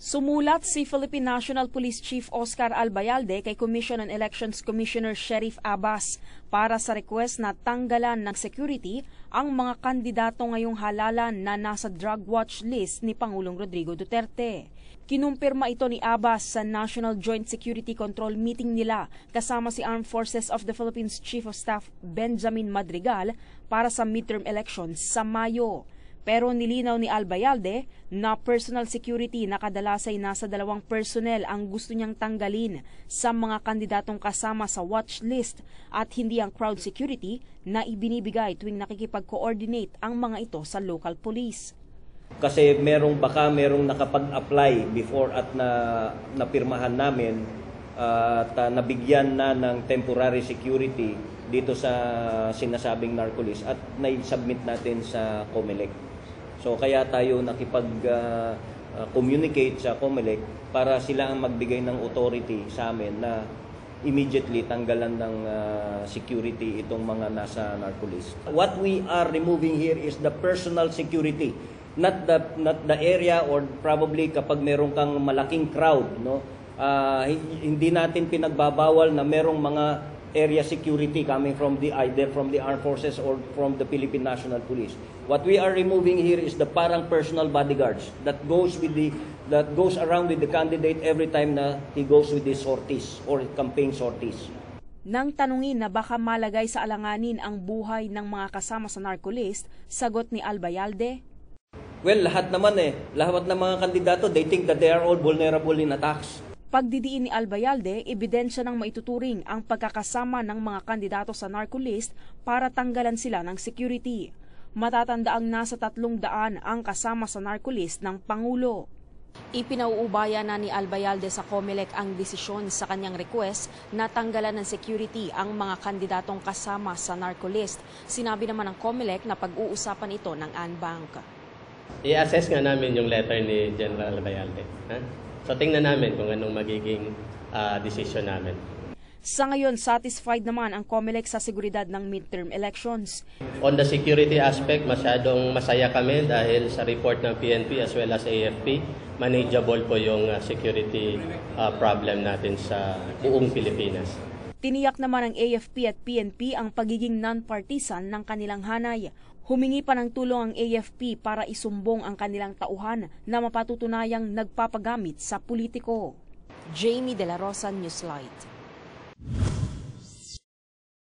Sumulat si Philippine National Police Chief Oscar Albayalde kay Commission on Elections Commissioner Sheriff Abbas para sa request na tanggalan ng security ang mga kandidato ngayong halalan na nasa drug watch list ni Pangulong Rodrigo Duterte. Kinumpirma ito ni Abbas sa National Joint Security Control meeting nila kasama si Armed Forces of the Philippines Chief of Staff Benjamin Madrigal para sa midterm elections sa Mayo. Pero nilinaw ni Albayalde na personal security na kadalasay nasa dalawang personnel ang gusto niyang tanggalin sa mga kandidatong kasama sa watch list at hindi ang crowd security na ibinibigay tuwing nakikipag-coordinate ang mga ito sa local police. Kasi merong baka merong nakapag-apply before at na napirmahan namin at uh, nabigyan na ng temporary security dito sa sinasabing narcolis at na-submit natin sa COMELEC. So kaya tayo nakipag-communicate uh, sa COMELEC para sila ang magbigay ng authority sa amin na immediately tanggalan ng uh, security itong mga nasa narcolist. What we are removing here is the personal security, not the not the area or probably kapag meron kang malaking crowd, no? Uh, hindi natin pinagbabawal na merong mga area security coming from the either from the armed forces or from the Philippine National Police. What we are removing here is the parang personal bodyguards that goes with the that goes around with the candidate every time na he goes with his sorties or campaign sorties. Nang tanungin na baka malagay sa alanganin ang buhay ng mga kasama sa narcolist, sagot ni Albayalde, Well, lahat naman eh. Lahat ng mga kandidato, they think that they are all vulnerable in attacks. Pagdidiin ni Albayalde, ebidensya ng maituturing ang pagkakasama ng mga kandidato sa narcolist para tanggalan sila ng security. Matatanda ang nasa tatlong daan ang kasama sa narcolist ng Pangulo. Ipinauubaya na ni Albayalde sa COMELEC ang desisyon sa kanyang request na tanggalan ng security ang mga kandidatong kasama sa narcolist. Sinabi naman ng COMELEC na pag-uusapan ito ng ANBank. I-assess nga namin yung letter ni General Albayalde. Ha? So tingnan namin kung anong magiging uh, decision namin. Sa ngayon, satisfied naman ang COMELEC sa seguridad ng midterm elections. On the security aspect, masyadong masaya kami dahil sa report ng PNP as well as AFP, manageable po yung uh, security uh, problem natin sa buong Pilipinas. Tiniyak naman ng AFP at PNP ang pagiging non-partisan ng kanilang hanay. Humingi pa ng tulong ang AFP para isumbong ang kanilang tauhan na mapatutunayang nagpapagamit sa politiko. Jamie De La Rosa, Newslight.